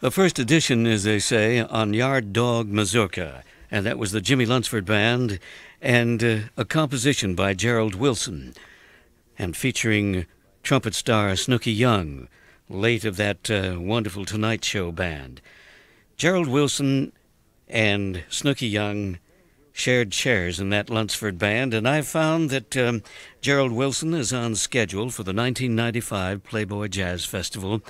The first edition, as they say, on Yard Dog Mazurka, and that was the Jimmie Lunceford Band, and uh, a composition by Gerald Wilson, and featuring trumpet star Snooky Young, late of that uh, wonderful Tonight Show band. Gerald Wilson and Snooky Young shared chairs in that Lunceford band, and I found that um, Gerald Wilson is on schedule for the 1995 Playboy Jazz Festival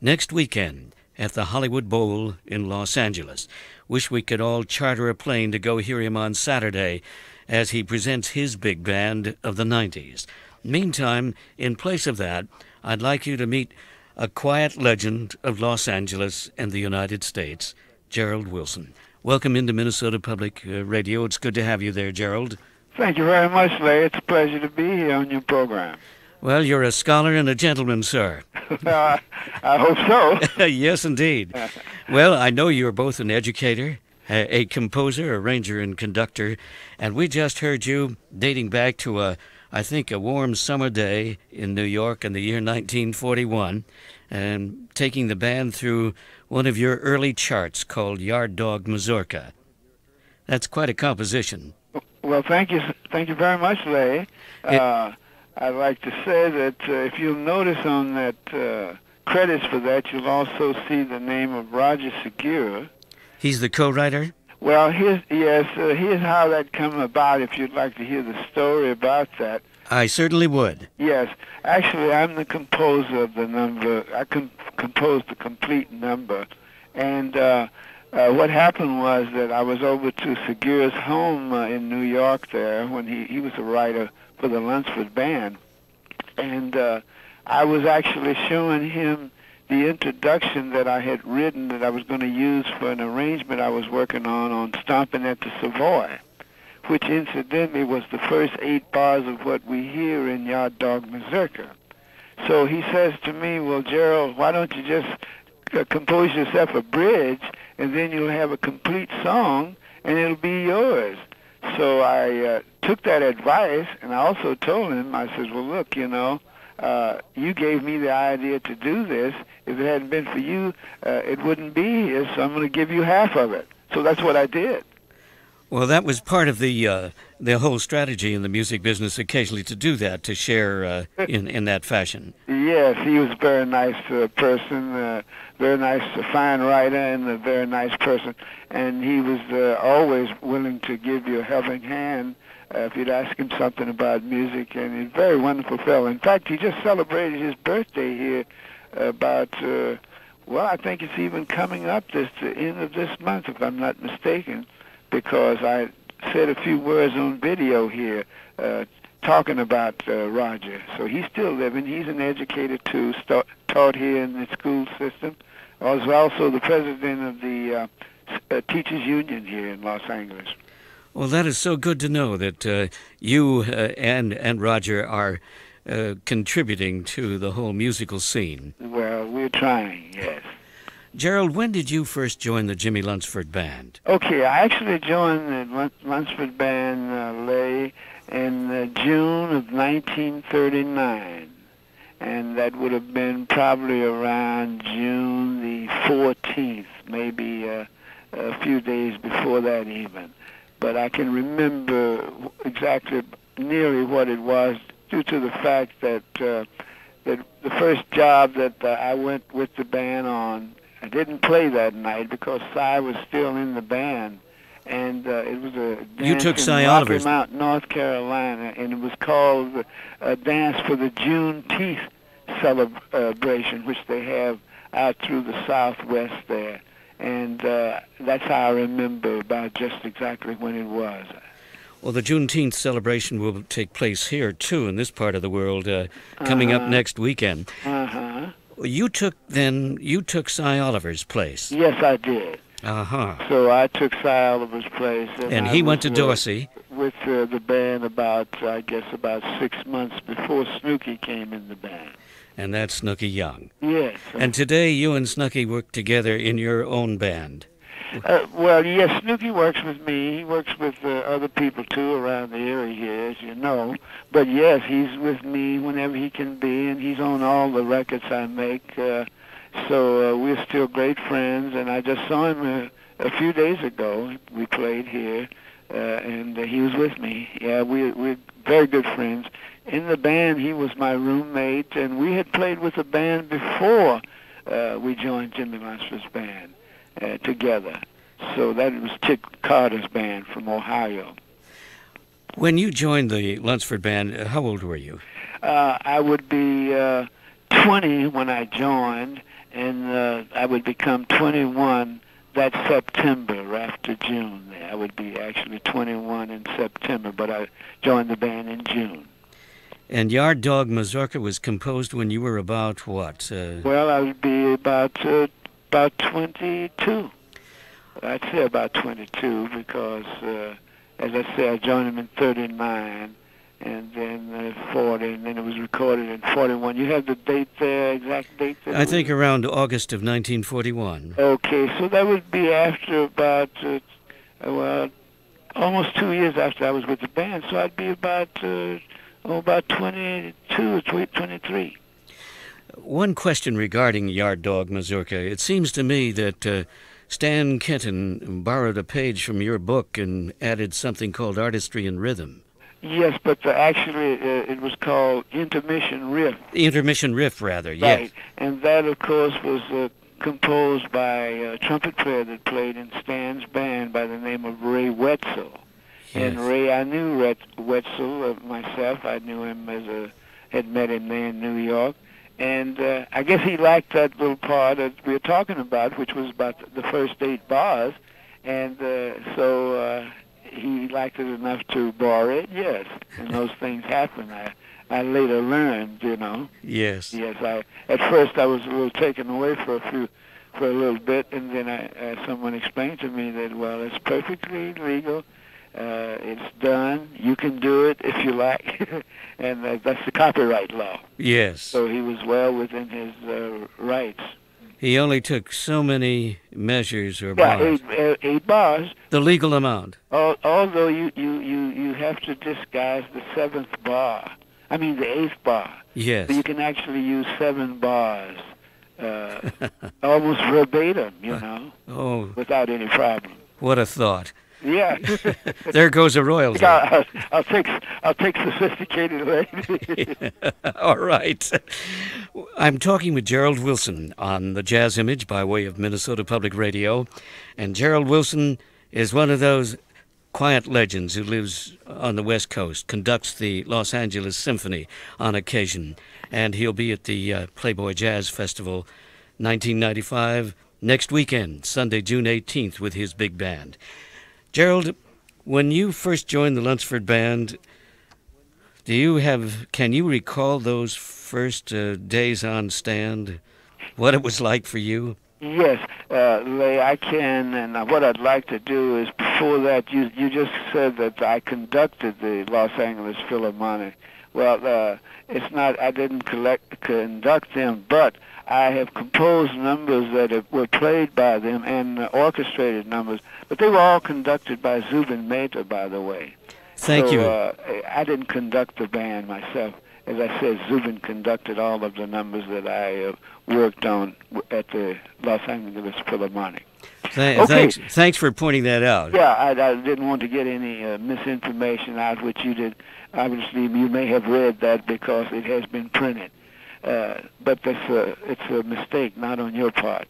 next weekend at the Hollywood Bowl in Los Angeles. Wish we could all charter a plane to go hear him on Saturday as he presents his big band of the 90s. Meantime, in place of that, I'd like you to meet a quiet legend of Los Angeles and the United States, Gerald Wilson. Welcome into Minnesota Public uh, Radio. It's good to have you there, Gerald. Thank you very much, Larry. It's a pleasure to be here on your program. Well, you're a scholar and a gentleman, sir. uh, I hope so. yes, indeed. well, I know you're both an educator, a, a, composer, arranger, and conductor, and we just heard you dating back to a, I think, a warm summer day in New York in the year 1941, and taking the band through one of your early charts called Yard Dog Mazurka. That's quite a composition. Well, thank you, thank you very much, Larry. Uh, I'd like to say that uh, if you'll notice on that uh, credits for that, you'll also see the name of Roger Segure. He's the co-writer. Well, here's yes, uh, here's how that came about. If you'd like to hear the story about that. I certainly would. Yes, actually, I'm the composer of the number. I com- composed the complete number, and uh, what happened was that I was over to Segure's home uh, in New York there when he he was a writer for the Lunceford Band, and uh, I was actually showing him the introduction that I had written that I was going to use for an arrangement I was working on on Stomping at the Savoy, which incidentally was the first eight bars of what we hear in Yard Dog Mazurka. So he says to me, well, Gerald, why don't you just compose yourself a bridge and then you'll have a complete song and it'll be yours. So I uh, took that advice, and I also told him, I said, well, look, you know, uh, you gave me the idea to do this. If it hadn't been for you, uh, it wouldn't be here, so I'm going to give you half of it. So that's what I did. Well, that was part of the uh, the whole strategy in the music business, occasionally to do that, to share uh, in in that fashion. Yes, he was a very nice uh, person, uh, very nice, uh, fine writer, and a very nice person. And he was uh, always willing to give you a helping hand uh, if you'd ask him something about music. And he's a very wonderful fellow. In fact, he just celebrated his birthday here about. Uh, well, I think it's even coming up this the end of this month, if I'm not mistaken because I said a few words on video here uh, talking about uh, Roger. So he's still living. He's an educator too, start, taught here in the school system. I was also the president of the uh, uh, Teachers Union here in Los Angeles. Well, that is so good to know that uh, you uh, and and Roger are uh, contributing to the whole musical scene. Well, we're trying, yes. Gerald, when did you first join the Jimmie Lunceford Band? Okay, I actually joined the Lunceford Band uh, lay in uh, June of 1939, and that would have been probably around June the 14th, maybe uh, a few days before that even. But I can remember exactly nearly what it was due to the fact that uh, that the first job that uh, I went with the band on I didn't play that night because Sy was still in the band, and uh, it was a dance you took in Sy Rocky Oliver's. Mount, North Carolina, and it was called a dance for the Juneteenth celebration, which they have out through the Southwest there, and uh, that's how I remember about just exactly when it was. Well, the Juneteenth celebration will take place here too, in this part of the world, uh, coming Uh-huh. up next weekend. Uh huh. You took then you took Sy Oliver's place. Yes, I did. Uh huh. So I took Sy Oliver's place, and, And he went to with- Dorsey. with uh, the band about I guess about six months before Snooky came in the band. and that's Snooky Young. Yes. And today you and Snooky work together in your own band. Uh, well, yes, Snooky works with me. He works with uh, other people too around the area here, as you know. But yes, he's with me whenever he can be, and he's on all the records I make. Uh, so uh, we're still great friends, and I just saw him a, a few days ago. We played here, uh, and uh, he was with me. Yeah, we, we're very good friends. In the band, he was my roommate, and we had played with the band before uh, we joined Jimmie Lunceford's band uh, together. So that was Chick Carter's band from Ohio. When you joined the Lunceford band, uh, how old were you? Uh, I would be uh, 20 when I joined, and uh, I would become 21 that September after June. I would be actually 21 in September, but I joined the band in June. And Yard Dog Mazurka was composed when you were about what? Uh, Well, I would be about uh, about 22. I'd say about 22 because, uh, as I said, I joined him in 39, and then uh, 40, and then it was recorded in 41. You have the date there, exact date there? I think around August of 1941. Okay, so that would be after about, uh, well, almost two years after I was with the band. So I'd be about, uh, oh, about 22 or 23. One question regarding Yard Dog Mazurka. It seems to me that uh, Stan Kenton borrowed a page from your book and added something called artistry and rhythm. Yes, but uh, actually uh, it was called Intermission Riff. Intermission riff, rather, yes. Right, and that, of course, was uh, composed by a trumpet player that played in Stan's band by the name of Ray Wetzel. And Ray, I knew Ret- Wetzel uh, myself. I knew him as a had met him there in New York, and uh, I guess he liked that little part that we were talking about, which was about the first eight bars, and uh, so uh, he liked it enough to borrow it. Yes, and those things happen. I I later learned, you know. Yes. Yes, I at first I was a little taken away for a few for a little bit, and then I, uh, someone explained to me that well, it's perfectly legal. Uh, it's done. You can do it if you like, and uh, that's the copyright law. Yes. So he was well within his uh, rights. He only took so many measures or Yeah, bars. eight, uh, eight bars. The legal amount. Al- Although you, you, you, you have to disguise the seventh bar. I mean the eighth bar. Yes. So you can actually use seven bars, uh, almost verbatim, you know, Oh, without any problem. what a thought. Yeah. There goes a royalty. I'll, I'll take I'll take sophisticated lady. All right. I'm talking with Gerald Wilson on the Jazz Image by way of Minnesota Public Radio. And Gerald Wilson is one of those quiet legends who lives on the West Coast, conducts the Los Angeles Symphony on occasion. And he'll be at the uh, Playboy Jazz Festival 1995 next weekend, Sunday, June 18th, with his big band. Gerald, when you first joined the Lunceford Band, do you have? Can you recall those first uh, days on stand? What it was like for you? yes, uh, Lay, I can, and what I'd like to do is before that, you you just said that I conducted the Los Angeles Philharmonic. Well, uh, it's not. I didn't collect conduct them, but I have composed numbers that were played by them and orchestrated numbers. But they were all conducted by Zubin Mehta, by the way. Thank so, you. Uh, I didn't conduct the band myself. As I said, Zubin conducted all of the numbers that I uh, worked on at the Los Angeles Philharmonic. Th- okay. Thanks. Thanks for pointing that out. Yeah, I, I didn't want to get any uh, misinformation out, which you did. Obviously, you may have read that because it has been printed. Uh, but that's a, it's a mistake, not on your part.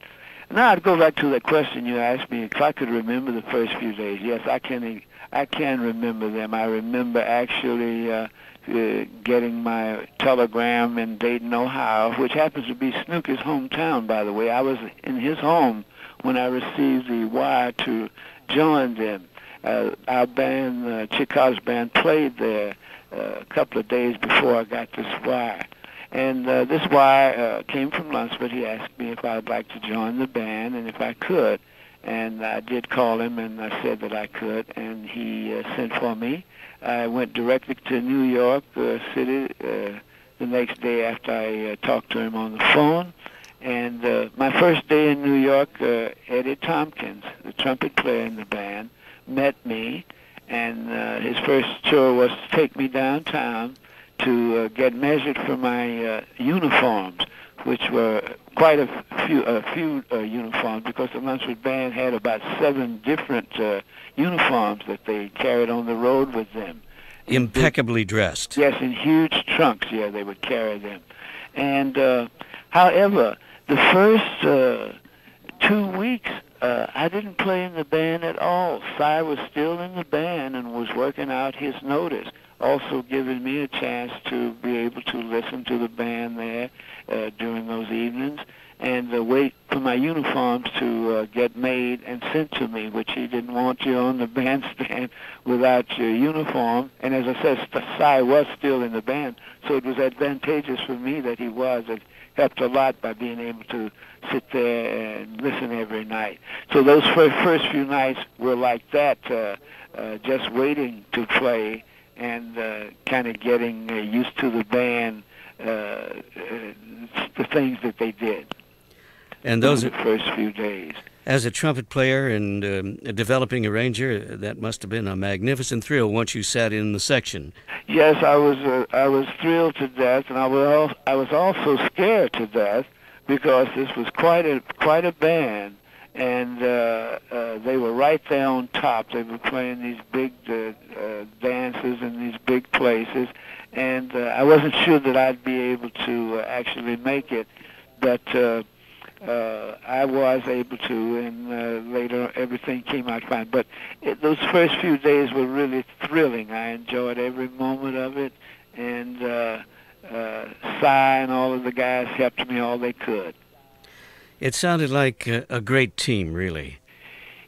Now I'd go back to the question you asked me. If I could remember the first few days, yes, I can. I can remember them. I remember actually uh, uh, getting my telegram in Dayton, Ohio, which happens to be Snooky's hometown, by the way. I was in his home when I received the wire to join them. Uh, our band, uh, Chick Carter's band, played there uh, a couple of days before I got this wire. And uh, this wire uh, came from Lunceford. He asked me if I'd like to join the band and if I could. And I did call him and I said that I could, and he uh, sent for me. I went directly to New York uh, City uh, the next day after I uh, talked to him on the phone. And uh, my first day in New York, uh, Eddie Tompkins, the trumpet player in the band, met me, and uh, his first chore was to take me downtown to uh, get measured for my uh, uniforms, which were quite a few a few uh, uniforms because the Lunceford Band had about seven different uh, uniforms that they carried on the road with them. Impeccably dressed. Yes, in huge trunks. Yeah, they would carry them. And uh, however, the first uh, two weeks, uh, I didn't play in the band at all. Sy was still in the band and was working out his notice, also giving me a chance to be able to listen to the band there uh, during those evenings and uh, wait for my uniforms to uh, get made and sent to me, which he didn't want you on the bandstand without your uniform. And as I said, Sy was still in the band, so it was advantageous for me that he was. It helped a lot by being able to sit there and listen every night. So those first, first few nights were like that, uh, uh, just waiting to play and uh, kind of getting uh, used to the band, uh, uh, the things that they did. And those are, the first few days. As a trumpet player and um, a developing arranger, that must have been a magnificent thrill once you sat in the section. Yes, I was. Uh, I was thrilled to death, and I was. I was also scared to death because this was quite a quite a band, and uh, uh, they were right there on top. They were playing these big uh, uh, dances in these big places, and uh, I wasn't sure that I'd be able to uh, actually make it, but. Uh, uh, I was able to, and uh, later everything came out fine. But it, those first few days were really thrilling. I enjoyed every moment of it, and uh, uh, Sy and all of the guys helped me all they could. It sounded like a, a great team, really.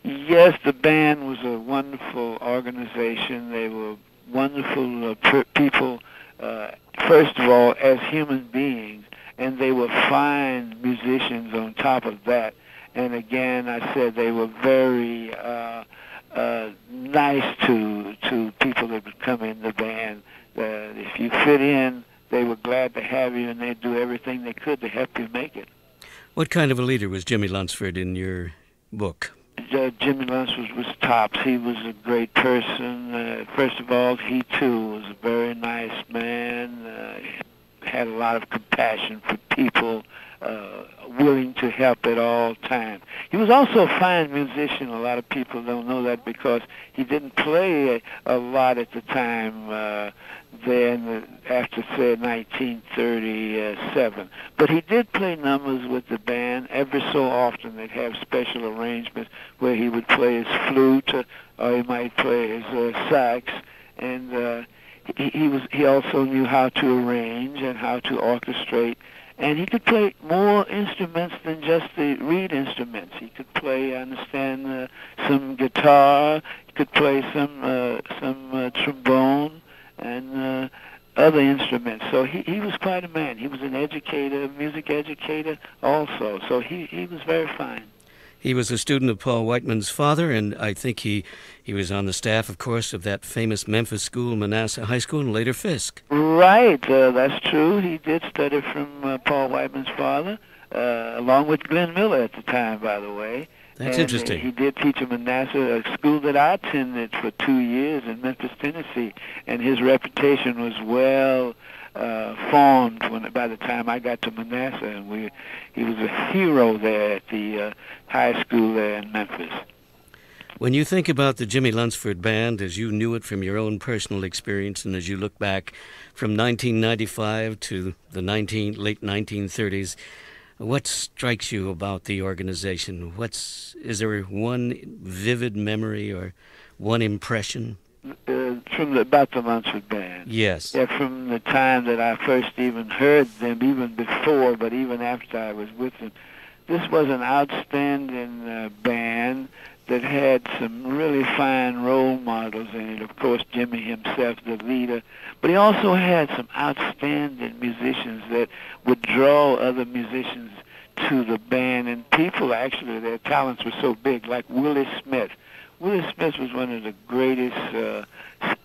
Yes, the band was a wonderful organization. They were wonderful uh, people, uh, first of all, as human beings and they were fine musicians on top of that. And again, I said they were very uh, uh, nice to to people that would come in the band. Uh, if you fit in, they were glad to have you, and they'd do everything they could to help you make it. What kind of a leader was Jimmie Lunceford in your book? Uh, Jimmie Lunceford was tops. He was a great person. Uh, first of all, he too was a very nice man. Uh, had a lot of compassion for people, uh, willing to help at all times. He was also a fine musician. A lot of people don't know that because he didn't play a, lot at the time uh, then after say 1937. But he did play numbers with the band every so often. They'd have special arrangements where he would play his flute or he might play his uh, sax and uh, he, he was he also knew how to arrange and how to orchestrate and he could play more instruments than just the reed instruments. He could play, I understand, uh, some guitar. He could play some uh, some uh, trombone and uh, other instruments. So he he was quite a man. He was an educator, music educator also. So he he was very fine. He was a student of Paul Whiteman's father, and I think he, he was on the staff, of course, of that famous Memphis school, Manassas High School, and later Fisk. Right, uh, that's true. He did study from uh, Paul Whiteman's father, uh, along with Glenn Miller at the time, by the way. That's and interesting. He did teach at Manassas, a school that I attended for two years in Memphis, Tennessee, and his reputation was well uh, formed when by the time I got to Manassas, and we he was a hero there at the uh, high school there in Memphis. When you think about the Jimmie Lunceford Band as you knew it from your own personal experience, and as you look back from 1995 to the 19, late 1930s, what strikes you about the organization? What's is there one vivid memory or one impression? Uh, from the, about the Lunceford Band. Yes. Yeah, from the time that I first even heard them, even before, but even after I was with them. This was an outstanding uh, band that had some really fine role models in it. Of course, Jimmy himself, the leader, but he also had some outstanding musicians that would draw other musicians to the band, and people actually, their talents were so big, like Willie Smith. Willie was one of the greatest uh,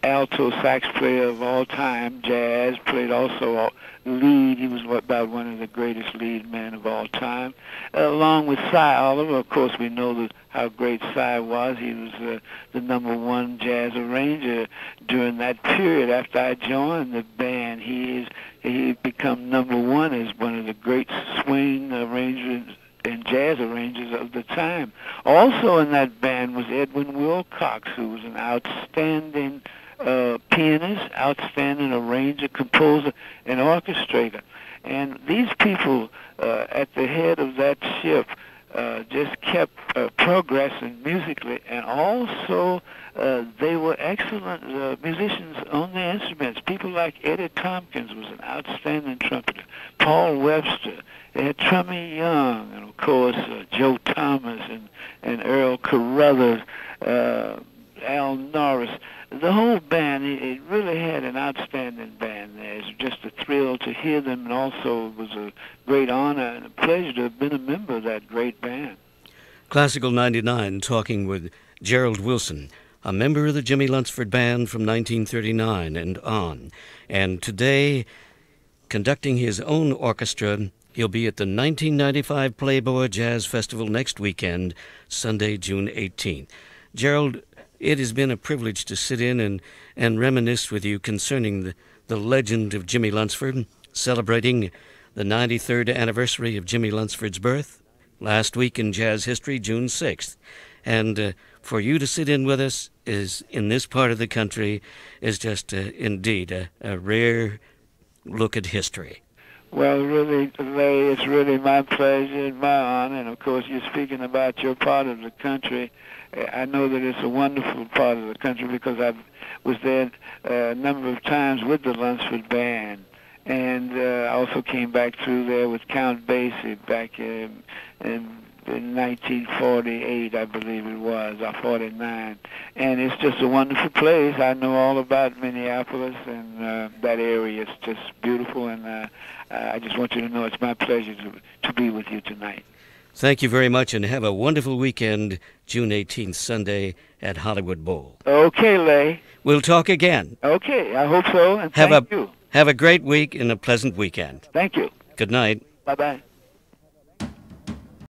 alto sax player of all time, jazz, played also lead. He was about one of the greatest lead men of all time. Uh, along with Sy Oliver, of course, we know that how great Sy was. He was uh, the number one jazz arranger during that period. After I joined the band, he is he become number one as one of the great swing arrangers and jazz arrangers of the time. Also in that band was Edwin Wilcox, who was an outstanding uh, pianist, outstanding arranger, composer, and orchestrator. And these people uh, at the head of that ship uh, just kept uh, progressing musically, and also uh, they were excellent uh, musicians on their instruments. People like Eddie Tompkins was an outstanding trumpeter. Paul Webster. They had Trummy Young, and of course uh, Joe Thomas and and Earl Carruthers, uh, Al Norris the whole band, it, it really had an outstanding band there. It's just a thrill to hear them, and also it was a great honor and a pleasure to have been a member of that great band. Classical 99 talking with Gerald Wilson, a member of the Jimmie Lunceford Band from 1939 and on. And today, conducting his own orchestra, he'll be at the 1995 Playboy Jazz Festival next weekend, Sunday, June 18th. Gerald, it has been a privilege to sit in and, and reminisce with you concerning the, the legend of Jimmie Lunceford, celebrating the 93rd anniversary of Jimmie Lunceford's birth last week in jazz history, June 6th. And uh, for you to sit in with us is in this part of the country is just uh, indeed a, a rare look at history. Well, really, Lay, it's really my pleasure and my honor. And of course, you're speaking about your part of the country. I know that it's a wonderful part of the country because I was there uh, a number of times with the Lunceford Band. And uh, I also came back through there with Count Basie back in, in, in 1948, I believe it was, or 49. And it's just a wonderful place. I know all about Minneapolis and uh, that area. It's just beautiful, and uh, I just want you to know it's my pleasure to, to be with you tonight. Thank you very much and have a wonderful weekend, June 18th, Sunday at Hollywood Bowl. Okay, Lay. We'll talk again. Okay, I hope so. And have thank a, you. Have a great week and a pleasant weekend. Thank you. Good night. Bye bye.